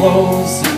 close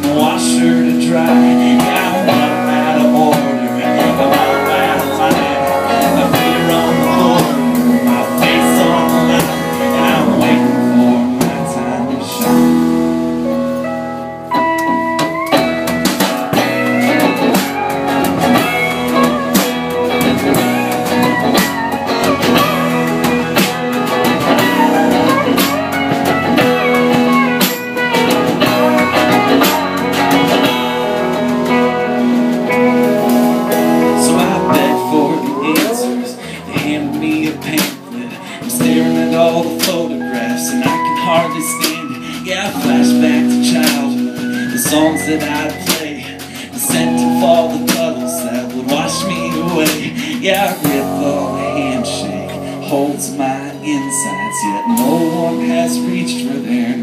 Yeah, I flash back to childhood, the songs that I'd play, the scent of all the puddles that would wash me away. Yeah, I handshake holds my insides, yet no one has reached for their